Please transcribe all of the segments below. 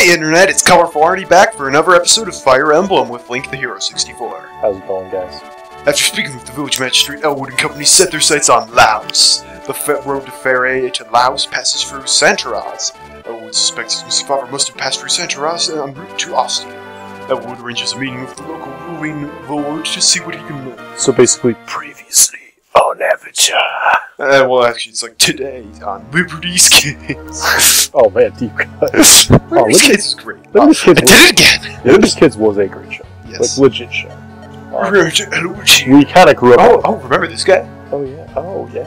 Hey Internet, it's Colorful Arty back for another episode of Fire Emblem with Link the Hero 64. How's it going, guys? After speaking with the village magistrate, Eliwood and company set their sights on Laus. The road to Pherae to Laus passes through Santaruz. Eliwood suspects his missing father must have passed through Santaruz en route to Ostia. Eliwood arranges a meeting with the local ruling lord to see what he can learn. So basically, previously on Avatar. Uh, well, actually, it's like today on Liberty's Kids. Oh man, deep cut. Liberty's look at- Kids is great. Liberty's Kids I did it again! Liberty's Kids was a great show, Yes. like legit show. Um, we kind of grew up. Oh, oh, remember this guy? oh yeah, oh yeah.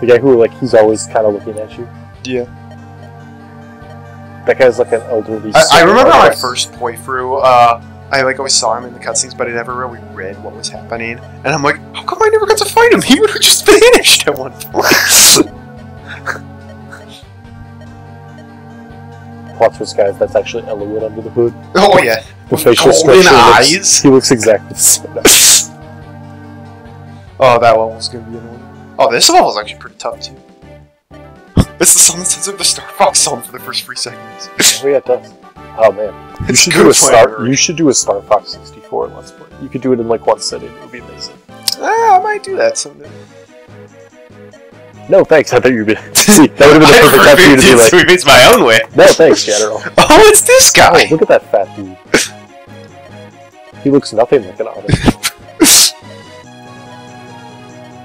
The guy who like he's always kind of looking at you. Yeah. That guy's like an elderly. I, I remember my first playthrough. Uh, I like always saw him in the cutscenes, but I never really read what was happening. And I'm like, how come I never got to fight him? He would have just vanished at one point. Plot twist, guys. That's actually Eliwood under the hood. oh yeah, The facial golden eyes. Looks, he looks exactly the same. oh, that one was gonna be annoying. Oh, this level was actually pretty tough too. It's the song that up the Star Fox song for the first three seconds. oh yeah, it does. Oh man, you should do a Star. You should do a Star Fox 64 Let's Play. You could do it in like one sitting. It would be amazing. Ah, I might do that someday. No, thanks. I thought you were gonna. See, that would have been the perfect time for you to be like, it's my own way. no, thanks, General. Oh, it's this Oh, guy. look at that fat dude. He looks nothing like an otter.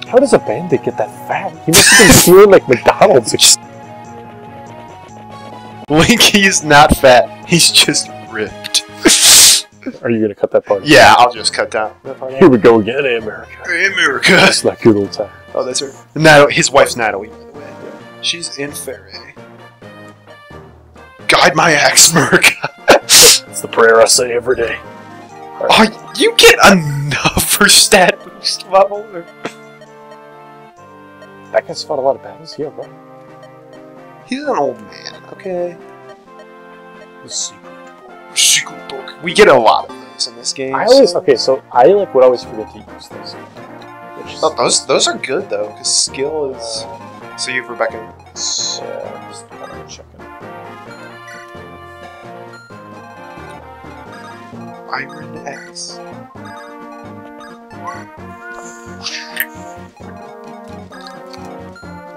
How does a bandit get that fat? He must have been stealing like McDonald's. or s- Link, he's not fat. He's just ripped. Are you gonna cut that part? yeah, I'll just cut down that part. Here we go again, America. Hey, America. That's that good old time. Oh, that's her. Natalie, his wife's Natalie, by the way. She's in Pherae. Guide my axe, America. It's the prayer I say every day. oh, you get enough for stat boost level? That guy's fought a lot of battles. Yeah, right. He's an old man, okay? The secret. Secret book. We get a lot of those in this game. I always so- okay. So I like would always forget to use those. Oh, those those are good though, because skill is. So you have Rebecca. It's- Yeah, just kind of checking. Iron X.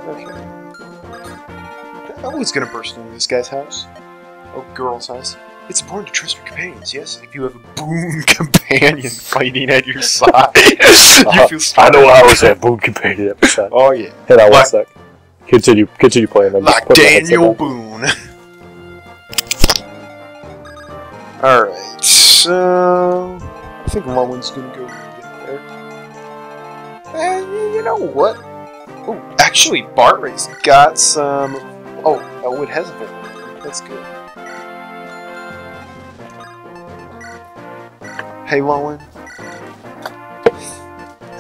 Okay. Oh, he's gonna burst into this guy's house. Oh, girl's house. It's important to trust your companions, yes? If you have a boon companion fighting at your side, you feel I strong. know I was at Boone Companion episode. Oh, yeah. Hang on one Like- sec. Continue, continue playing. I'm just Like putting my headset Daniel on. Boone. Alright, so. I think Mullen's gonna go get there. And you know what? Oh, actually, Bartre's got some. Oh, oh Eliwood has a bit. That's good. Hey, Lowen.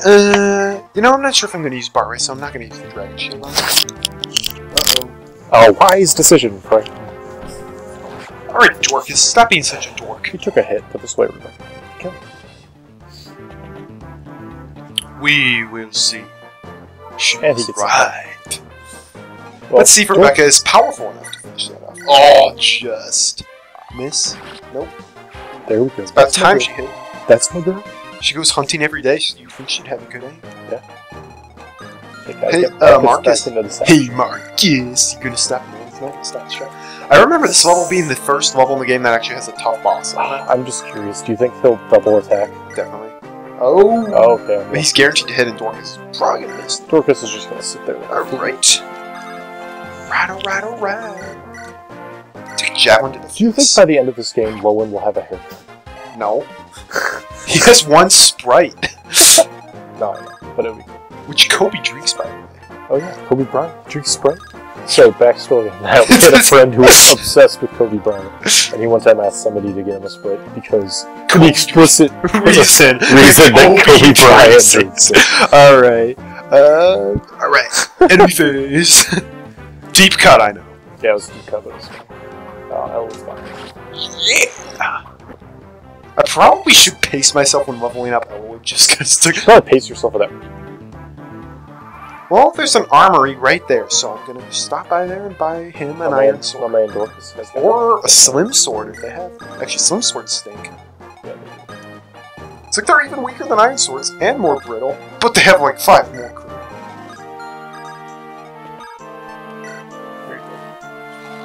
Uh, you know, I'm not sure if I'm gonna use Bartre, so I'm not gonna use the Dragon Shield on. Uh-oh. Oh, wise decision, Frank. Alright, Dorcas, stop being such a dork. He took a hit, but this way we're going. Kill him. We will see. She's And he gets right. Well, Let's see if Rebecca is powerful enough to finish that off. Oh, just miss. Nope. There we go. It's About That's time she hit. That's my girl. She goes hunting every day. So you think she'd have a good aim? Hey, Hey, uh, Marcus Marcus. back into the set. Hey, Marcus, you gonna stop? No, it's not stop the. I remember this level being the first level in the game that actually has a tough boss. I'm just curious. Do you think he'll double attack? Definitely. Oh. Oh, okay. But he's guaranteed to hit, and Dorcas is probably gonna miss. Dorcas is just gonna sit there. Like, Alright. Right, alright, alright. Take a javelin to the Do you think by the end of this game, Lowen will have a haircut? No. he has one sprite, No, I know, but it'll be cool. which Kobe drinks, by the way. Oh yeah, Kobe Bryant drinks Sprite. So backstory on that: we had a friend who was obsessed with Kobe Bryant, and he one time asked somebody to get him a Sprite because Kobe the explicit reason. reason that Kobe Bryant drinks it. All right, uh, all right. Enemy phase. Deep cut, I know. Yeah, it was deep cut, but it was. Oh, hell was fine. Yeah. I probably should pace myself when leveling up Eliwood just because You should probably pace yourself for that. Well, there's an armory right there, so I'm gonna stop by there and buy him an iron sword. my Dorcas. Or a slim sword if they have. Actually, slim swords stink. Yeah, It's like they're even weaker than iron swords and more brittle, but they have like five more. crit.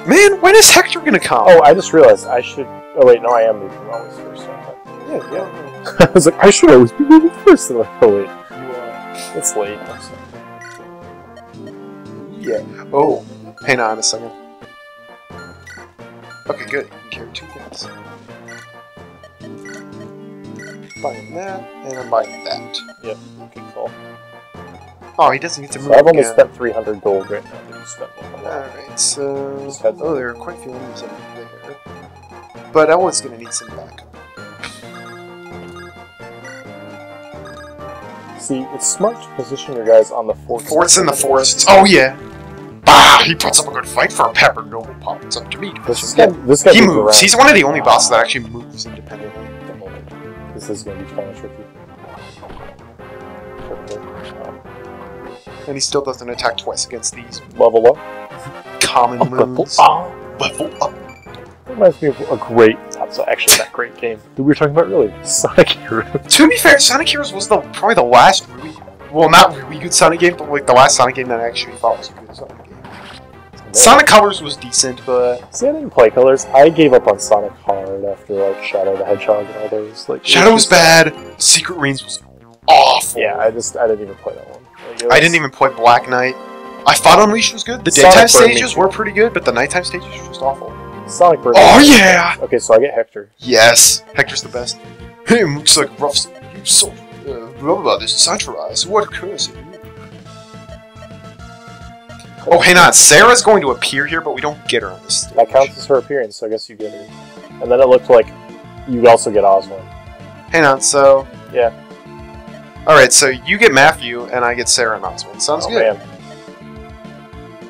Man, when is Hector gonna come? Oh, I just realized I should. Oh wait, no, I am moving always first. I? Yeah, yeah. I was like, I should always be moving first. And I'm like, oh wait, You, it's late. Yeah. Oh, hang on a second. Okay, good. You can carry two things. Buying that, and I'm buying that. Yep, good call. Oh, he doesn't get to move So I've only again. spent 300 gold right now. Did you spend one on that? Alright, so... Oh, there are quite a few enemies up there. But Eliwood's gonna need some backup. See, it's smart to position your guys on the forts. Forts in the forests. Oh, yeah. Bah! He puts up a good fight for a pepper noble pop. It's up to me to This push is him. gonna, this is gonna He moves. around. He's one of the only bosses that actually moves independently. This is gonna be kind of tricky. And he still doesn't attack twice against these level up. common Level moves. up. Level up. Reminds me of a great, that's actually that great game that we were talking about earlier, Sonic Heroes. To be fair, Sonic Heroes was the probably the last really, well, not really good Sonic game, but like the last Sonic game that I actually thought was a good Sonic game. Sonic Colors was decent, but See, I didn't play Colors. I gave up on Sonic hard after like Shadow the Hedgehog and all those. Like Shadow was just- bad. Secret Rings was awful. Yeah, I just I didn't even play that one. Like, it I didn't even play Black Knight. I thought Unleashed was good. The Sonic daytime burned me stages too. were pretty good, but the nighttime stages were just awful. Sonic Bird. Oh yeah! Okay, so I get Hector. Yes, Hector's the best. Him looks like rough. You so uh, blah blah. This is Santaruz. What a curse! Oh, hang on. Serra's going to appear here, but we don't get her on this stage. That counts as her appearance, so I guess you get her. And then it looked like you also get Oswald. Hang on. So Yeah. All right. So you get Matthew, and I get Serra and Oswald. Sounds oh, good. Man.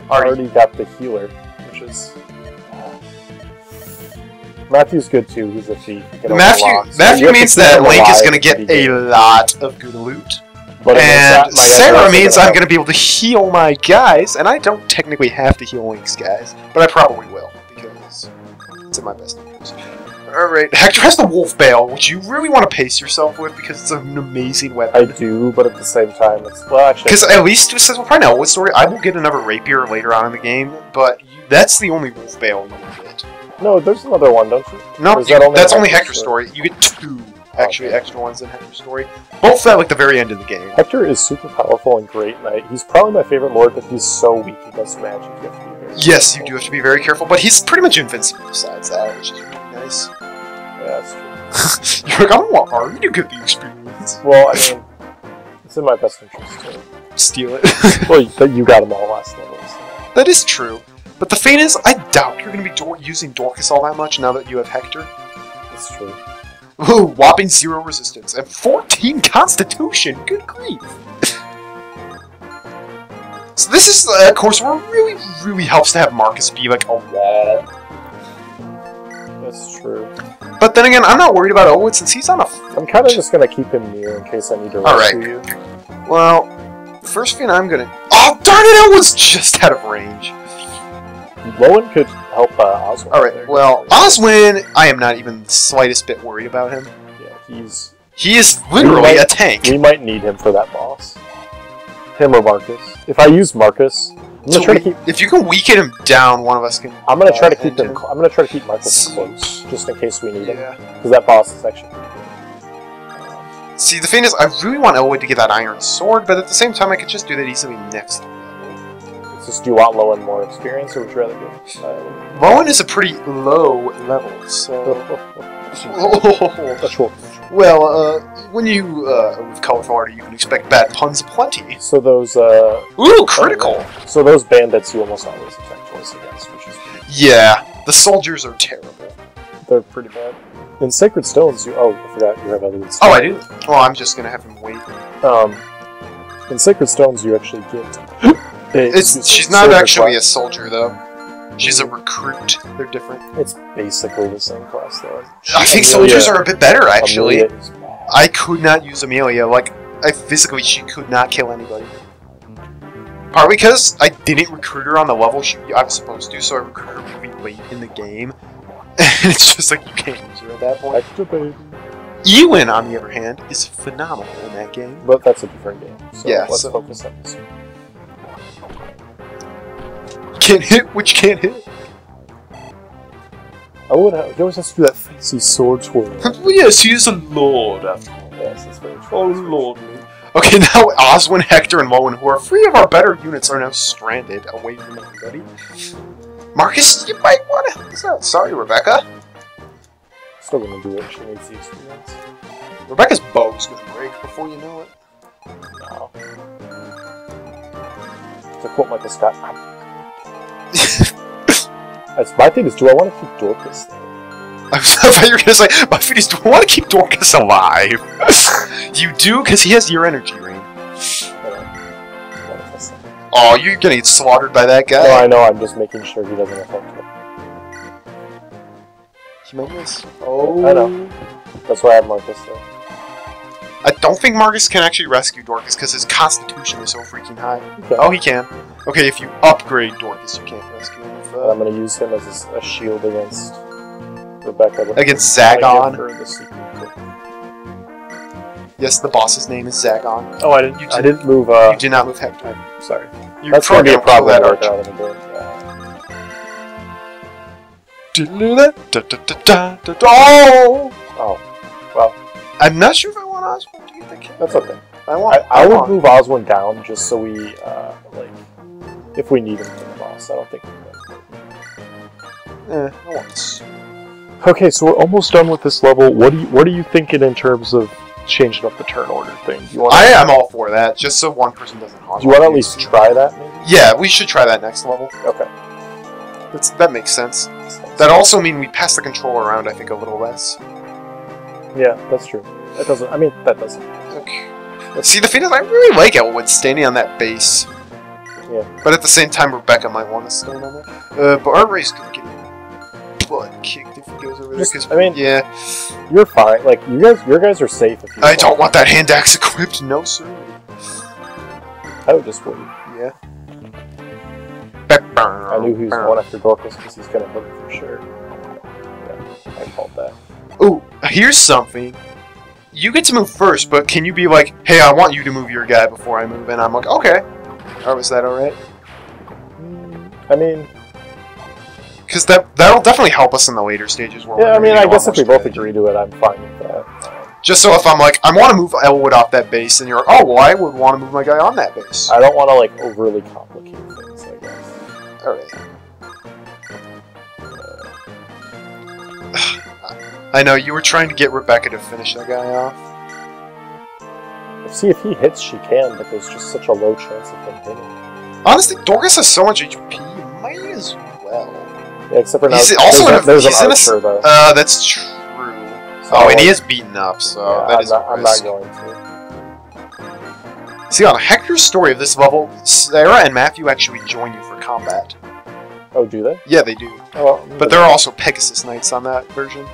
I already got the healer, which is. Matthew's good too. He's a thief. He Matthew unlock- so Matthew means that Link is going to get a lot of good loot. But And my guys are Serra means I'm going to be able to heal my guys, and I don't technically have to heal Link's guys, but I probably will because it's in my best interest. All right, Hector has the Wolf Beil, which you really want to pace yourself with because it's an amazing weapon. I do, but at the same time, it's well actually. Because at least since we'll probably know what story, I will get another rapier later on in the game, but you, that's the only Wolf Beil you will get. No, there's another one, don't you? No, you- that that's only Hector's Hector's story. You get two actually Okay. extra ones in Hector's story, both at like the very end of the game. Hector is super powerful and great, and I, he's probably my favorite lord, but he's so weak against magic. You have to be very Yes, you do have to be very careful, but he's pretty much invincible besides that, which is really nice. Yeah, that's true. You're like, I don't want Army to get the experience. Well, I mean, it's in my best interest to. Steal it. Well, you, you got them all last level. So. that is true. But the thing is, I doubt you're going to be Dor- using Dorcas all that much now that you have Hector. That's true. Ooh, whopping zero resistance and 14 constitution. Good grief. so this is uh, a course where it really, really helps to have Marcus be like a wall. That's true. But then again, I'm not worried about Owen since he's on a I'm kind of just gonna keep him near in case I need to All right. rescue you. Well, first thing I'm gonna. Oh darn it! I was just out of range. Lowen could help uh, Oswald. All there. Well, Oswin, I am not even the slightest bit worried about him. yeah, he's. He is literally might- a tank. We might need him for that boss. Him or Marcus. If I use Marcus, So try we- to keep. if you can weaken him down, one of us can. I'm gonna try to uh, keep him. I'm gonna try to keep Marcus close, just in case we need him, Yeah. because that boss is actually pretty good. See, the thing is, I really want Eliwood to get that iron sword, but at the same time, I could just do that easily next just, do you want Lowen more experience, or would you rather give? Uh, Rowan is a pretty low level, so. Sure. well, uh, when you uh, are with colorful art, you can expect bad puns aplenty. So those, uh, Ooh, critical! so those bandits you almost always attack twice against, which is Yeah, the soldiers are terrible. they're pretty bad. In Sacred Stones, you oh, I forgot you have evidence. Oh, I do? Well, I'm just gonna have him wait. Um, in Sacred Stones, you actually get. It's she's not actually a soldier though. She's a recruit. They're different. It's basically the same class though. I think Amelia- soldiers are a bit better actually. Amelia is bad. I could not use Amelia. Like, I physically she could not kill anybody. Partly because I didn't recruit her on the level she I was supposed to, so I recruited her really late in the game. And it's just like you can't use her at that point. Extra baby. Ewan, on the other hand, is phenomenal in that game. But that's a different game. So Yeah, let's so- focus on this. Can't hit, which can't hit. Oh, what, he always has to do that fancy sword twirl. well, yes, he is a lord after all. yes, that's very true. Oh, lord. Okay, now Oswin, Hector, and Lowen, who are three of our better units, are now stranded away from everybody. Marcus, you might want to help us out. Sorry, Rebecca. Still gonna do it. She needs the experience. Rebecca's bow's gonna break before you know it. No. To quote Michael Scott, That's my thing is, do I want to keep Dorcas? I was I thought you were gonna say, my feet is, do I want to keep Dorcas alive? you do, because he has your energy ring. I don't know. What if I say? Oh, you're gonna get slaughtered by that guy. No, I know. I'm just making sure he doesn't affect her. He might miss. Oh. I know. That's why I have Marcus there. I don't think Marcus can actually rescue Dorcas because his constitution is so freaking high. Okay. Oh, he can. Okay, if you upgrade Dorcas, you can't rescue him. If, And uh, I'm gonna use him as a, s- a shield against Rebecca. Against Zagan. the yes, the boss's name is Zagan. Oh, I didn't. You I did- didn't move. Uh, You did not move Hector. I'm sorry. You're That's gonna be a problem. That arch. out in a. Yeah. Oh! Oh, well, I'm not sure if I want Oswald to get the kill. that's okay. I want. I, I would want. move Oswin down just so we, uh, like, if we need him for the boss. I don't think we will. Eh, this. Okay, so we're almost done with this level. What do you What are you thinking in terms of changing up the turn order thing? Do you want? I am all for that, just so one person doesn't. Do you want to at least try that? Maybe. Yeah, we should try that next level. Okay. That's, that makes sense. That also mean we pass the control around, I think, a little less. Yeah, that's true. That doesn't. I mean, that doesn't. Okay. See, the thing is, I really like Eliwood standing on that base. Yeah. But at the same time, Rebecca might want to stand on it. Uh, but our race gonna get butt kicked if he goes over there. Just- 'cause- I mean- yeah, You're fine. Like you guys, your guys are safe if you. I don't want that hand axe equipped. No, sir. I would just wait. Yeah. I knew he was going after Dorcas because he's gonna hook for sure. Yeah, I called that. Ooh, here's something. You get to move first, but can you be like, hey, I want you to move your guy before I move? And I'm like, okay. Or was that alright? Mm, I mean, Because that, that'll definitely help us in the later stages. Where yeah. I mean, I need a lot guess if we both agree to it, I'm fine with that. Just so if I'm like, I want to move Eliwood off that base, and you're like, oh, well, I would want to move my guy on that base. I don't want to like overly complicate things. I guess. Alright. I know, you were trying to get Rebecca to finish that guy off. See if he hits, she can, but there's just such a low chance of him hitting. Honestly, Dorcas has so much HP, you might as well. Yeah, except for now, He's also in a- there's, a, there's he's an archer though. Uh, that's true. so, Oh, and he is beaten up, so yeah, that I'm is not, I'm not going to. See, on Hector's story of this level, Serra and Matthew actually join you for combat. Oh, do they? Yeah, they do. Oh, well, But there are also Pegasus Knights on that version.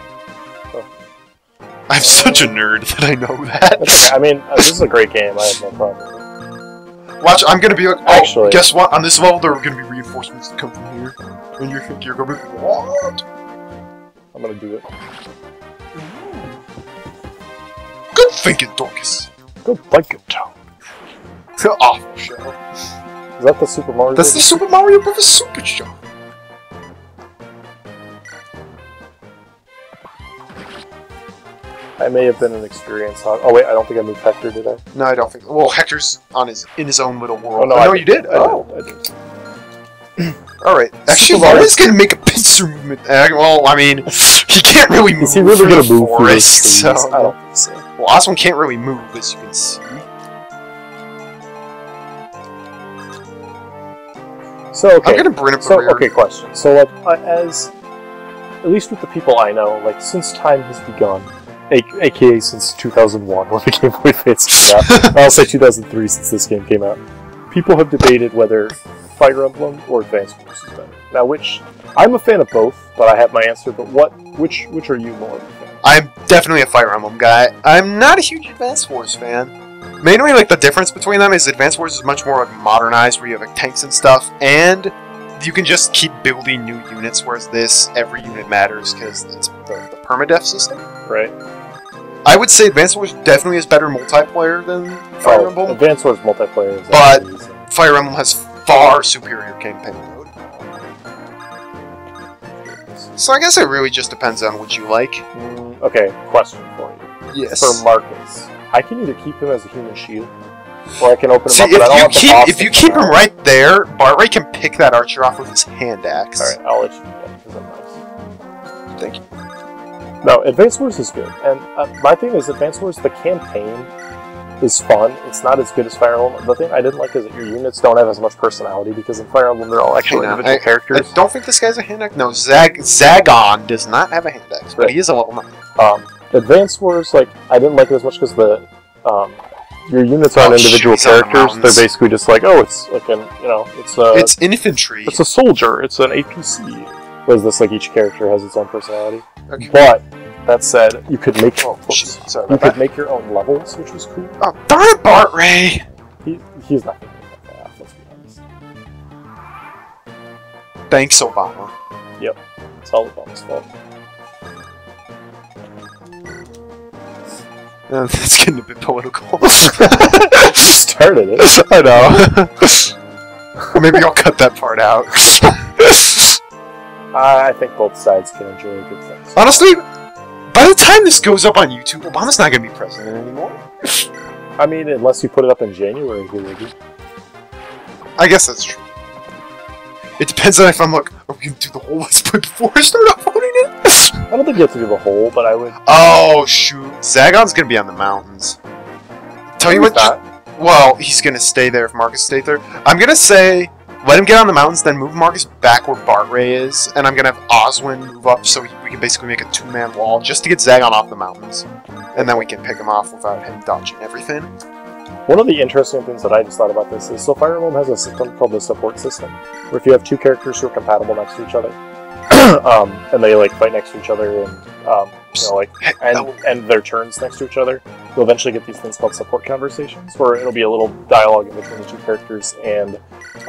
I'm such a nerd that I know that. Okay. I mean, uh, this is a great game. I have no problem. Watch, I'm gonna be like, oh, Actually- guess what? On this level, there are gonna be reinforcements that come from here. And you think you're gonna be what? I'm gonna do it. Good thinking, Dorcas. Go like it, Tom. Awful show. Is that the Super Mario? That's the Super Mario Bros. Super Show. I may have been an experience on. Oh wait, I don't think I moved Hector, did I? No, I don't think. Well, Hector's on his in his own little world. Oh no, know I you did. I oh, did. I did. all right. Actually, Mario gonna make a pincer movement. Uh, well, I mean, he can't really move. Is he really gonna move through forest, trees? so- I don't think so. Well, Oswin can't really move, as you can see. So okay. I'm gonna bring up So a okay, question. So like, uh, as at least with the people I know, like since time has begun, a- aka since 2001 when the Game Boy Advance came out, I'll say 2003 since this game came out. People have debated whether Fire Emblem or Advance Wars is better. Now, which I'm a fan of both, but I have my answer. But what, which, which are you more of a fan? I'm definitely a Fire Emblem guy. I'm not a huge Advance Wars fan. Mainly, like the difference between them is Advance Wars is much more like modernized, where you have like tanks and stuff, and you can just keep building new units. Whereas this, every unit matters because it's the, the permadeath system. Right. I would say Advance Wars definitely is better multiplayer than Fire Oh, Emblem. Advance Wars multiplayer is But- easy. Fire Emblem has far superior campaign mode. So I guess it really just depends on what you like. Mm, okay, question for you. Yes. For Marcus, I can either keep him as a human shield, or I can open him See, up. if you keep if you keep him right there, Bartre can pick that archer off with his hand axe. All right, I'll let you do that because I'm nice. Thank you. No, Advance Wars is good, and uh, my thing is Advance Wars. The campaign is fun. It's not as good as Fire Emblem. The thing I didn't like is that your units don't have as much personality because in Fire Emblem they're all actually individual I characters. don't think this guy's a hand axe. No, Zag Zagan does not have a hand axe, but Right. he is a level nine. Um, Advance Wars, like I didn't like it as much because the um, your units aren't Oh, individual on the characters. They're basically just like, oh, it's like an you know, it's a it's infantry. it's a soldier, it's an APC. Whereas this, like each character has its own personality. Okay. But that said, you could make Oh, shit, sorry you could that. make your own levels, which was cool. Oh, darn it, Bartre! He, he's not gonna make that fast, let's be honest. Thanks, Obama. Yep. It's all Obama's fault. Uh, that's getting a bit political. Started it. I know. Maybe I'll cut that part out. I think both sides can enjoy a good things. Honestly, by the time this goes up on YouTube, Obama's not gonna be president anymore. I mean, unless you put it up in January, he will be. I guess that's true. It depends on if I'm like, are we gonna do the whole let's play before I start uploading it? I don't think you have to do the whole, but I would. oh shoot, Zagan's gonna be on the mountains. Tell you what, not. well, he's gonna stay there if Marcus stayed there. I'm gonna say, let him get on the mountains, then move Marcus back where Bartre is, and I'm gonna have Oswin move up so we can basically make a two-man wall just to get Zagan off the mountains, and then we can pick him off without him dodging everything. One of the interesting things that I just thought about this is so Fire Emblem has a system called the support system, where if you have two characters who are compatible next to each other, um, and they like fight next to each other and um, you know like and and their turns next to each other, you'll eventually get these things called support conversations, where it'll be a little dialogue in between the two characters, and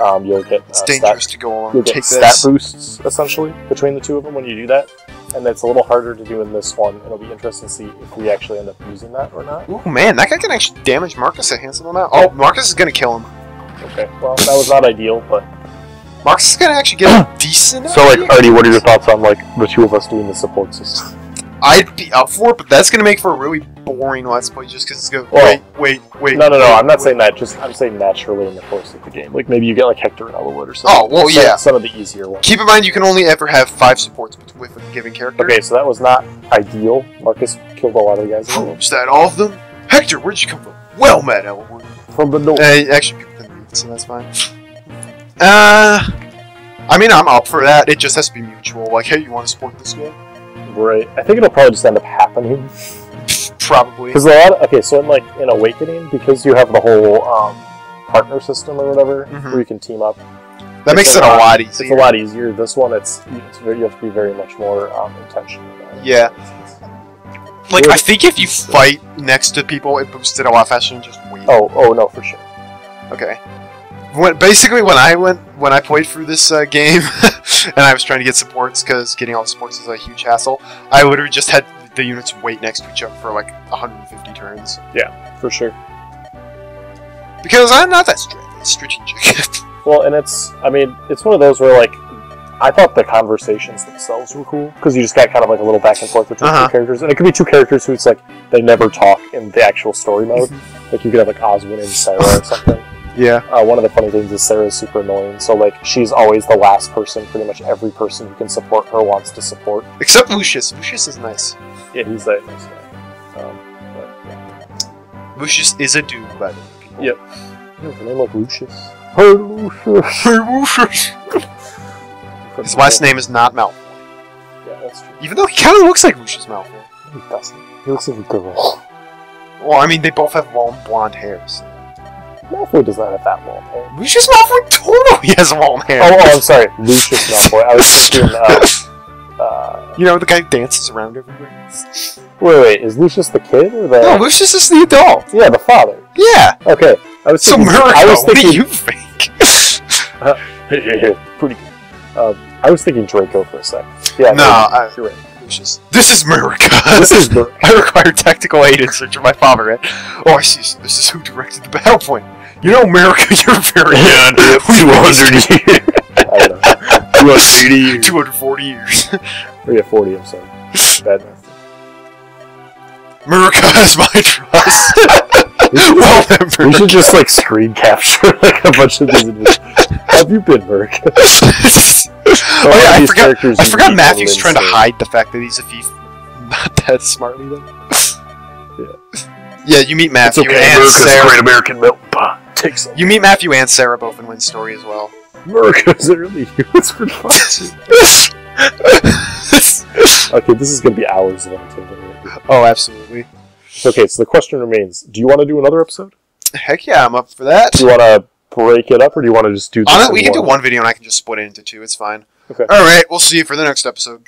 um, you'll get It's uh, dangerous stat, to go along you'll and get take stat this. boosts essentially between the two of them when you do that, and it's a little harder to do in this one. It'll be interesting to see if we actually end up using that or not. Ooh, man, that guy can actually damage Marcus a handsome amount. Oh, Marcus is gonna kill him. Okay, well that was not ideal, but. Marcus is gonna actually get a decent. So, like, idea. Artie, what are your thoughts on like the two of us doing the support system? I'd be up for it, but that's gonna make for a really boring let's play just because it's gonna Well- wait, wait, wait. No, no, no. wait, I'm not wait. saying that. Just I'm saying naturally in the course of the game. Like maybe you get like Hector and Eliwood or something. Oh, well, Some- yeah. Some of the easier ones. Keep in mind, you can only ever have five supports with a given character. Okay, so that was not ideal. Marcus killed a lot of the guys game. Is that all of them? Hector, where'd you come from? Well met, Eliwood. from the north. Uh, actually, people can read, so that's fine. Uh, I mean, I'm up for that. It just has to be mutual. Like, hey, you want to support this guy? Right. I think it'll probably just end up happening Probably. because a lot. Of, okay, so in like in Awakening, because you have the whole um, partner system or whatever, Mhm. where you can team up. That makes it a a lot- easier. It's a lot easier. This one, it's, it's very, you have to be very much more um, intentional. Yeah. Like, I think if you fight next to people, it boosts it a lot faster than just waiting. Oh, oh no, for sure. Okay. When, basically, when I went, when I played through this uh, game, and I was trying to get supports because getting all the supports is a huge hassle, I literally just had the units wait next to each other for like 150 turns Yeah, For sure. because I'm not that stra- strategic. Well, and it's, I mean, it's one of those where, like, I thought the conversations themselves were cool because you just got kind of like a little back and forth between Uh-huh. two characters, and it could be two characters who it's like they never talk in the actual story mode. like you could have like Oswin and Serra or something. Yeah. Uh, one of the funny things is Serra's super annoying, so like she's always the last person. Pretty much every person who can support her wants to support. Except Lucius. Lucius is nice. Yeah, he's that nice guy. Um, but, yeah. Lucius is a dude, by the way. people. Yep. Yeah, a name like Lucius. Hey, Lucius. Hey Lucius. His last name is not Malfoy. Yeah, that's true. Even though he kind of looks like Lucius Malfoy. He doesn't. He looks like a girl. Well, I mean, they both have long blonde hair. So. Malfoy does not have that long hair. Lucius Malfoy totally has long hair. Oh, oh, I'm sorry, Lucius Malfoy. I was thinking, uh, uh, You know, the guy who dances around everywhere. Wait, wait, is Lucius the kid or the? No, Lucius is the adult. yeah, the father. Yeah. Okay, I was So thinking. Murico, I was what do thinking. you think? pretty good. Um, I was thinking Draco for a sec. Yeah, No, I- you're right. Lucius. This is Murica. This is Mur- I require tactical aid in search of my father. Right? Oh, I see. So this is who directed the battle point. You know, America, you're very young. Two hundred years. I don't know. Two hundred eighty years. 240 years. Or yeah, forty. I'm sorry. Bad math. America has my trust. well, then, We should just like screen capture like a bunch of these. Have you been, Merc? oh yeah, I forgot. I forgot Matthew's trying to hide the fact that he's a thief. Not that smartly though. Yeah. Yeah, you meet It's Matthew okay, and America's Serra. great American milk. Bah, Take. You meet Matthew and Serra both in story as well. America's early youth for. Okay, this is gonna be hours of entertainment. oh, absolutely. Okay, so the question remains: Do you want to do another episode? Heck yeah, I'm up for that. Do you want to break it up, or do you want to just do? This Honestly, we can do one? one video and I can just split it into two. It's fine. Okay. All right, we'll see you for the next episode.